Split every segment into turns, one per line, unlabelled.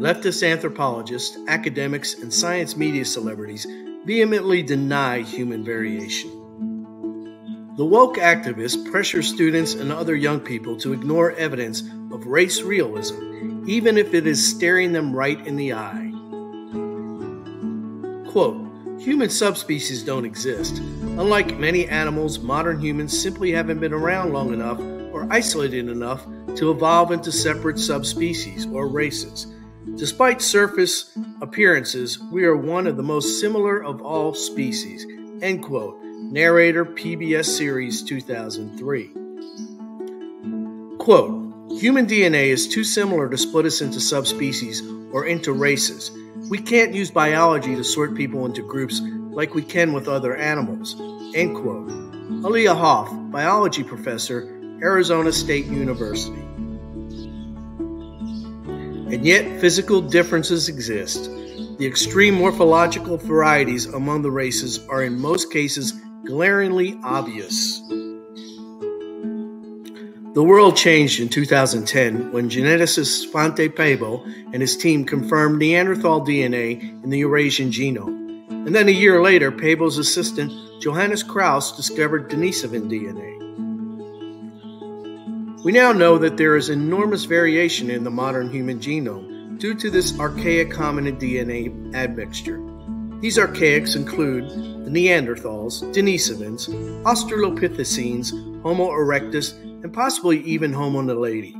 leftist anthropologists, academics, and science media celebrities vehemently deny human variation. The woke activists pressure students and other young people to ignore evidence of race realism, even if it is staring them right in the eye. Quote, Human subspecies don't exist. Unlike many animals, modern humans simply haven't been around long enough or isolated enough to evolve into separate subspecies or races. Despite surface appearances, we are one of the most similar of all species. End quote. Narrator PBS Series 2003. Quote Human DNA is too similar to split us into subspecies or into races. We can't use biology to sort people into groups like we can with other animals. End quote. Aaliyah Hoff, biology professor, Arizona State University. And yet, physical differences exist. The extreme morphological varieties among the races are in most cases glaringly obvious. The world changed in 2010 when geneticist Svante Pääbo and his team confirmed Neanderthal DNA in the Eurasian genome. And then a year later, Pääbo's assistant Johannes Krause discovered Denisovan DNA. We now know that there is enormous variation in the modern human genome due to this archaic hominid DNA admixture. These archaics include the Neanderthals, Denisovans, Australopithecines, Homo erectus, and possibly even Homo naledi.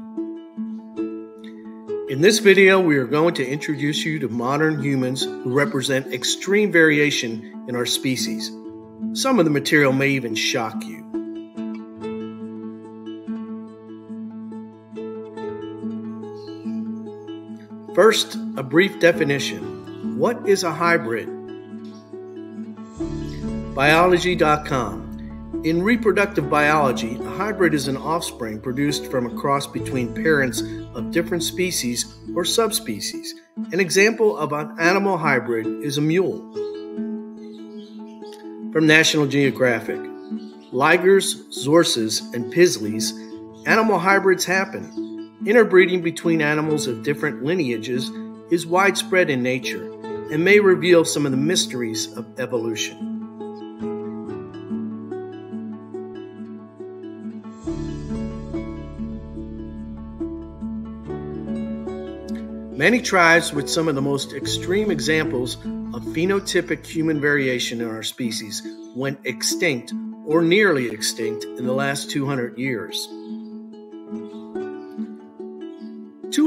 In this video, we are going to introduce you to modern humans who represent extreme variation in our species. Some of the material may even shock you. First, a brief definition. What is a hybrid? Biology.com in reproductive biology, a hybrid is an offspring produced from a cross between parents of different species or subspecies. An example of an animal hybrid is a mule. From National Geographic Ligers, Zorses, and Pizzlies, animal hybrids happen. Interbreeding between animals of different lineages is widespread in nature and may reveal some of the mysteries of evolution. Many tribes with some of the most extreme examples of phenotypic human variation in our species went extinct or nearly extinct in the last 200 years.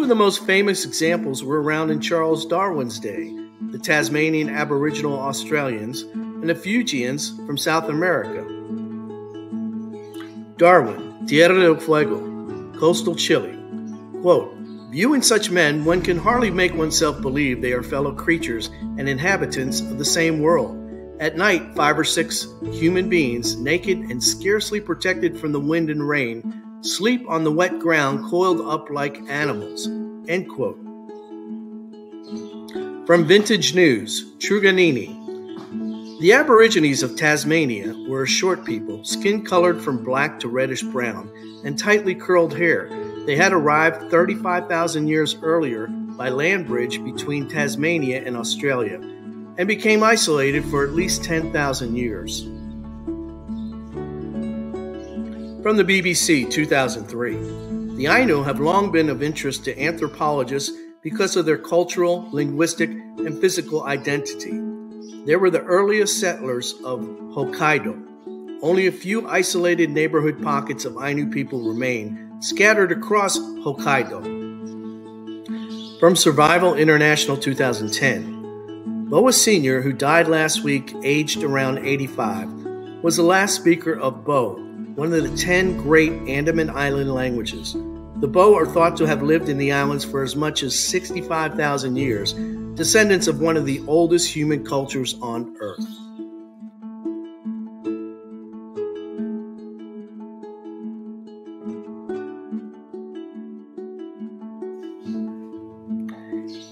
Of the most famous examples were around in Charles Darwin's day the Tasmanian Aboriginal Australians and the Fuegians from South America. Darwin, Tierra del Fuego, coastal Chile. Quote, Viewing such men, one can hardly make oneself believe they are fellow creatures and inhabitants of the same world. At night, five or six human beings, naked and scarcely protected from the wind and rain, sleep on the wet ground coiled up like animals. End quote. From Vintage News, Truganini. The Aborigines of Tasmania were a short people, skin colored from black to reddish brown, and tightly curled hair they had arrived 35,000 years earlier by land bridge between Tasmania and Australia and became isolated for at least 10,000 years. From the BBC 2003 The Ainu have long been of interest to anthropologists because of their cultural, linguistic, and physical identity. They were the earliest settlers of Hokkaido. Only a few isolated neighborhood pockets of Ainu people remain, scattered across Hokkaido. From Survival International 2010, Boa Sr., who died last week aged around 85, was the last speaker of Bo, one of the 10 great Andaman Island languages. The Bo are thought to have lived in the islands for as much as 65,000 years, descendants of one of the oldest human cultures on Earth.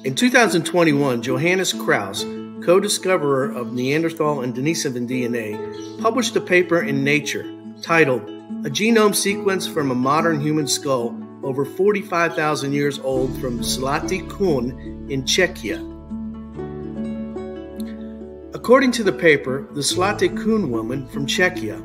In 2021, Johannes Krause, co discoverer of Neanderthal and Denisovan DNA, published a paper in Nature titled A Genome Sequence from a Modern Human Skull over 45,000 years old from Zlatý kůň in Czechia. According to the paper, the Zlatý kůň woman from Czechia,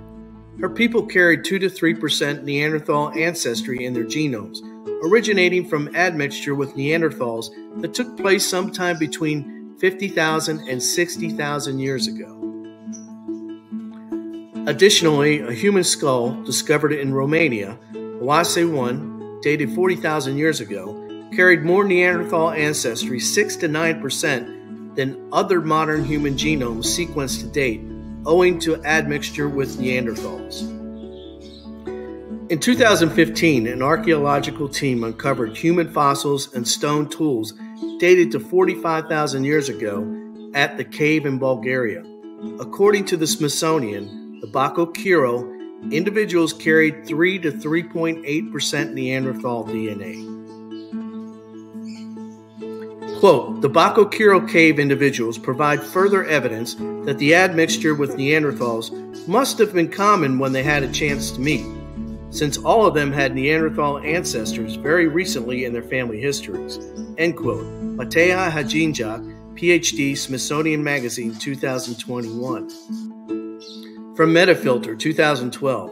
her people carried 2 to 3% Neanderthal ancestry in their genomes, originating from admixture with Neanderthals that took place sometime between 50,000 and 60,000 years ago. Additionally, a human skull discovered in Romania, Oase 1, dated 40,000 years ago, carried more Neanderthal ancestry, 6 to 9%, than other modern human genomes sequenced to date, owing to admixture with Neanderthals. In 2015, an archaeological team uncovered human fossils and stone tools dated to 45,000 years ago at the cave in Bulgaria. According to the Smithsonian, the Bacho Kiro, individuals carried 3 to 3.8% Neanderthal DNA. Quote, the Bacho Kiro cave individuals provide further evidence that the admixture with Neanderthals must have been common when they had a chance to meet, since all of them had Neanderthal ancestors very recently in their family histories. End quote. Mateja Hajdinjak, PhD, Smithsonian Magazine, 2021. From Metafilter, 2012.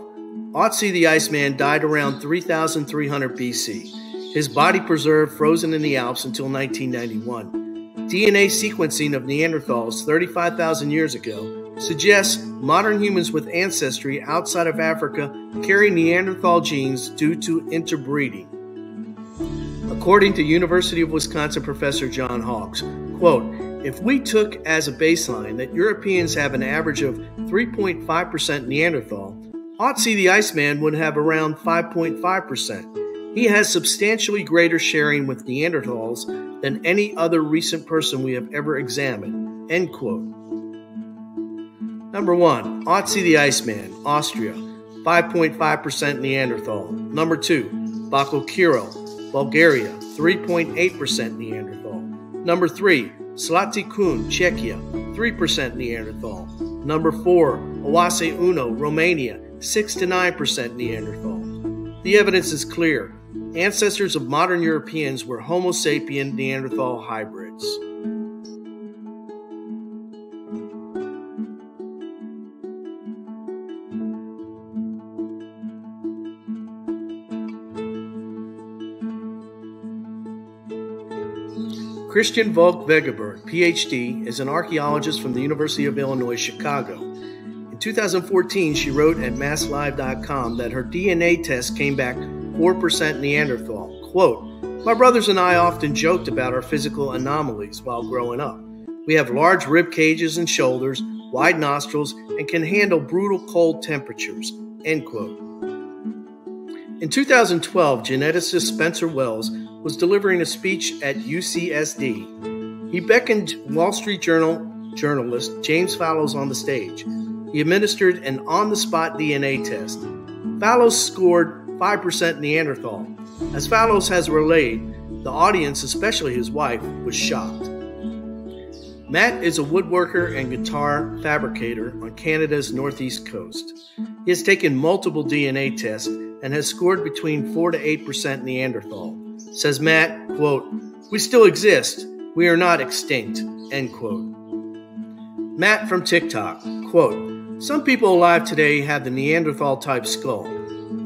Otzi the Iceman died around 3300 BC. His body preserved frozen in the Alps until 1991. DNA sequencing of Neanderthals 35,000 years ago suggests modern humans with ancestry outside of Africa carry Neanderthal genes due to interbreeding. According to University of Wisconsin professor John Hawks, quote, if we took as a baseline that Europeans have an average of 3.5% Neanderthal, Otzi the Iceman would have around 5.5%. He has substantially greater sharing with Neanderthals than any other recent person we have ever examined. End quote. Number one, Otzi the Iceman, Austria, 5.5% Neanderthal. Number two, Bacho Kiro, Bulgaria, 3.8% Neanderthal. Number three, Zlatý kůň, Czechia, 3% Neanderthal. Number 4, Oase Uno, Romania, 6 to 9% Neanderthal. The evidence is clear. Ancestors of modern Europeans were Homo sapien Neanderthal hybrids. Christian Volk Wegeberg, PhD, is an archaeologist from the University of Illinois Chicago. In 2014, she wrote at masslive.com that her DNA test came back 4% Neanderthal. Quote, My brothers and I often joked about our physical anomalies while growing up. We have large rib cages and shoulders, wide nostrils, and can handle brutal cold temperatures. End quote. In 2012, geneticist Spencer Wells was delivering a speech at UCSD. He beckoned Wall Street Journal journalist James Fallows on the stage. He administered an on the spot DNA test. Fallows scored 5% Neanderthal. As Fallows has relayed, the audience, especially his wife, was shocked. Matt is a woodworker and guitar fabricator on Canada's northeast coast. He has taken multiple DNA tests and has scored between 4 to 8% Neanderthal. Says Matt, quote, We still exist. We are not extinct, end quote. Matt from TikTok, quote, Some people alive today have the Neanderthal type skull.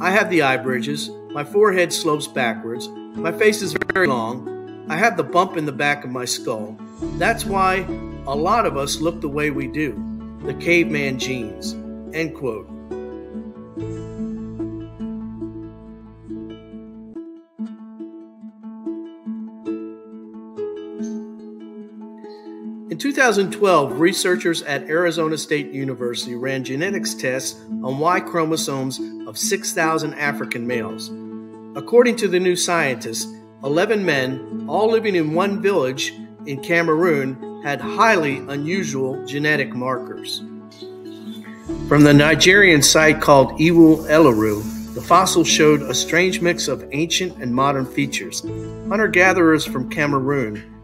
I have the eye bridges, my forehead slopes backwards, my face is very long, I have the bump in the back of my skull. That's why a lot of us look the way we do, the caveman genes, end quote. In 2012, researchers at Arizona State University ran genetics tests on Y chromosomes of 6,000 African males. According to the new scientists, 11 men, all living in one village in Cameroon, had highly unusual genetic markers. From the Nigerian site called Iwo Eleru, the fossil showed a strange mix of ancient and modern features. Hunter gatherers from Cameroon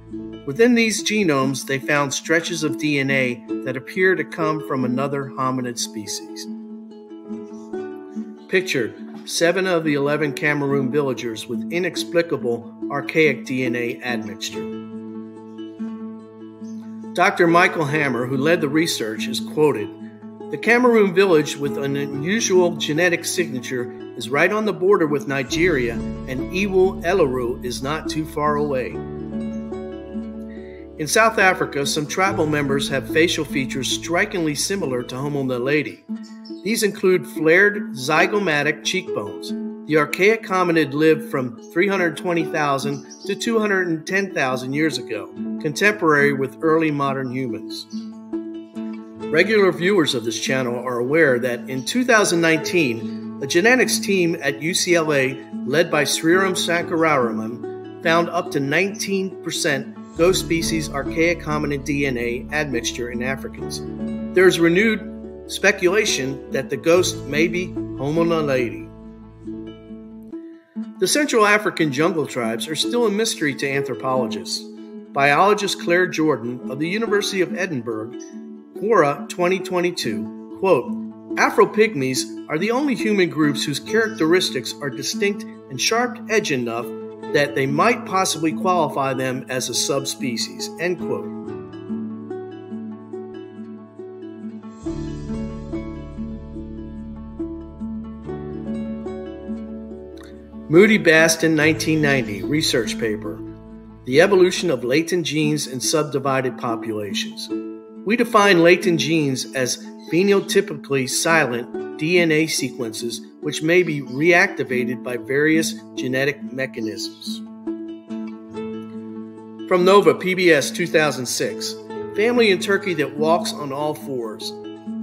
Within these genomes, they found stretches of DNA that appear to come from another hominid species. Pictured seven of the 11 Cameroon villagers with inexplicable archaic DNA admixture. Dr. Michael Hammer, who led the research, is quoted The Cameroon village with an unusual genetic signature is right on the border with Nigeria, and Iwo Eleru is not too far away. In South Africa, some tribal members have facial features strikingly similar to Homo naledi. These include flared zygomatic cheekbones. The archaic hominid lived from 320,000 to 210,000 years ago, contemporary with early modern humans. Regular viewers of this channel are aware that in 2019, a genetics team at UCLA, led by Sriram Sankararaman, found up to 19% ghost species archaic hominid DNA admixture in Africans. There is renewed speculation that the ghost may be Homo naledi. The Central African jungle tribes are still a mystery to anthropologists. Biologist Claire Jordan of the University of Edinburgh, Quora 2022, quote, Afro Pygmies are the only human groups whose characteristics are distinct and sharp edged enough that they might possibly qualify them as a subspecies. End quote. Moody Baston 1990 research paper The Evolution of Latent Genes in Subdivided Populations. We define latent genes as phenotypically silent DNA sequences which may be reactivated by various genetic mechanisms. From Nova PBS 2006 Family in Turkey that walks on all fours.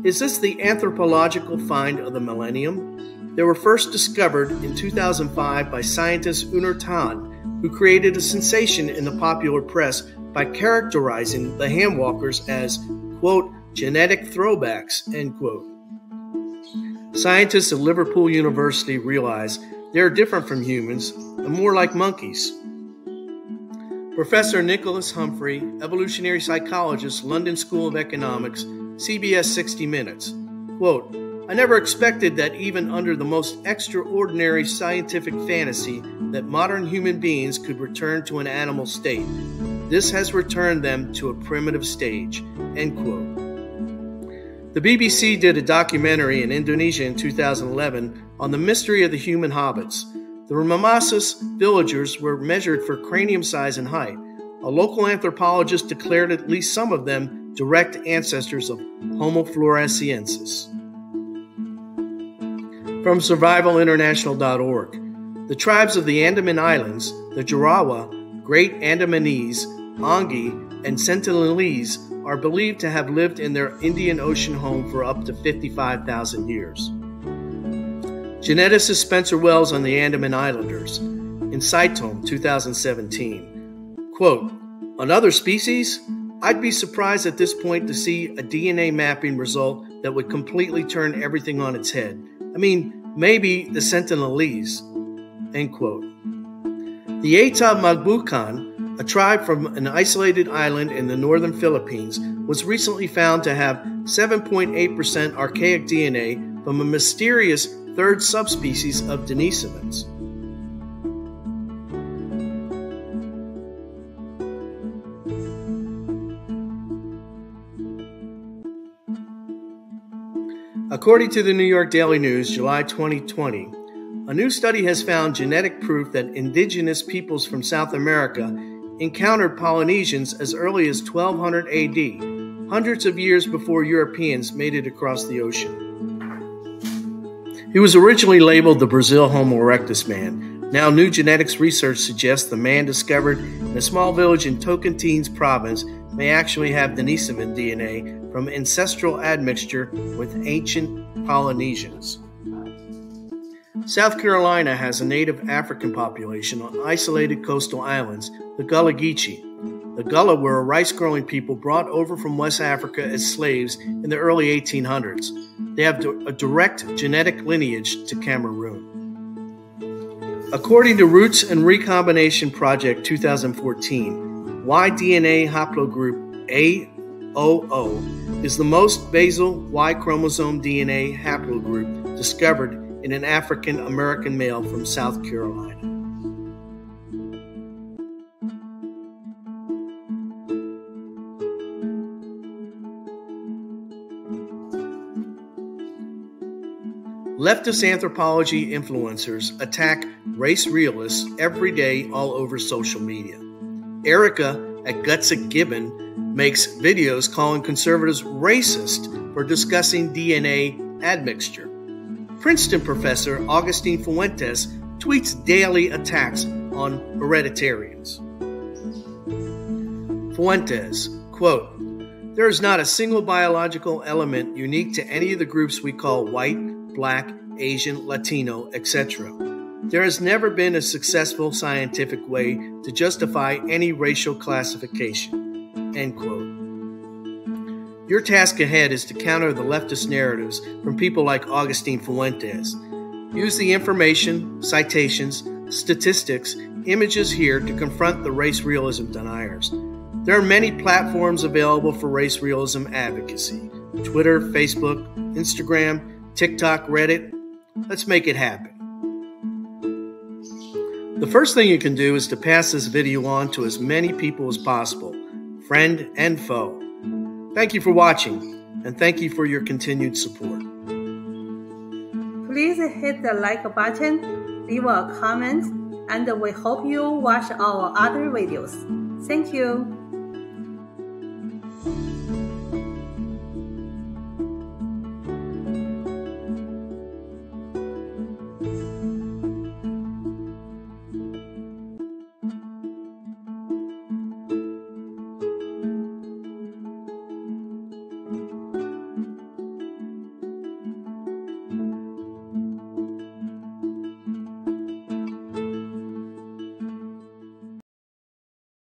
Is this the anthropological find of the millennium? They were first discovered in 2005 by scientist Üner Tan, who created a sensation in the popular press by characterizing the handwalkers as, quote, genetic throwbacks, end quote. Scientists at Liverpool University realize they are different from humans and more like monkeys. Professor Nicholas Humphrey, evolutionary psychologist, London School of Economics, CBS 60 Minutes. Quote, I never expected that even under the most extraordinary scientific fantasy that modern human beings could return to an animal state. This has returned them to a primitive stage. End quote. The BBC did a documentary in Indonesia in 2011 on the mystery of the human hobbits. The Mamasus villagers were measured for cranium size and height. A local anthropologist declared at least some of them direct ancestors of Homo floresiensis. From survivalinternational.org, the tribes of the Andaman Islands, the Jarawa, Great Andamanese, Onge, and Sentinelese are believed to have lived in their Indian Ocean home for up to 55,000 years. Geneticist Spencer Wells on the Andaman Islanders in Cytome 2017. Quote, On other species, I'd be surprised at this point to see a DNA mapping result that would completely turn everything on its head. I mean, maybe the Sentinelese. End quote. The Ayta Magbukon a tribe from an isolated island in the northern Philippines, was recently found to have 7.8% archaic DNA from a mysterious third subspecies of Denisovans. According to the New York Daily News, July 2020, a new study has found genetic proof that indigenous peoples from South America encountered Polynesians as early as 1200 AD, hundreds of years before Europeans made it across the ocean. He was originally labeled the Brazil Homo erectus man. Now, new genetics research suggests the man discovered in a small village in Tocantins province may actually have Denisovan DNA from ancestral admixture with ancient Polynesians. South Carolina has a native African population on isolated coastal islands, the Gullah Geechee. The Gullah were a rice growing people brought over from West Africa as slaves in the early 1800s. They have a direct genetic lineage to Cameroon. According to Roots and Recombination Project 2014, Y-DNA haplogroup A00 is the most basal Y chromosome DNA haplogroup discovered in an African American male from South Carolina. Leftist anthropology influencers attack race realists every day all over social media. Erika at Gutsick Gibbon makes videos calling conservatives racist for discussing DNA admixture. Princeton professor Augustine Fuentes tweets daily attacks on hereditarians. Fuentes, quote, There is not a single biological element unique to any of the groups we call white, black, Asian, Latino, etc. There has never been a successful scientific way to justify any racial classification. End quote. Your task ahead is to counter the leftist narratives from people like Augustine Fuentes. Use the information, citations, statistics, images here to confront the race realism deniers. There are many platforms available for race realism advocacy Twitter, Facebook, Instagram, TikTok, Reddit. Let's make it happen. The first thing you can do is to pass this video on to as many people as possible, friend and foe. Thank you for watching, and thank you for your continued support.
Please hit the like button, leave a comment, and we hope you watch our other videos. Thank you.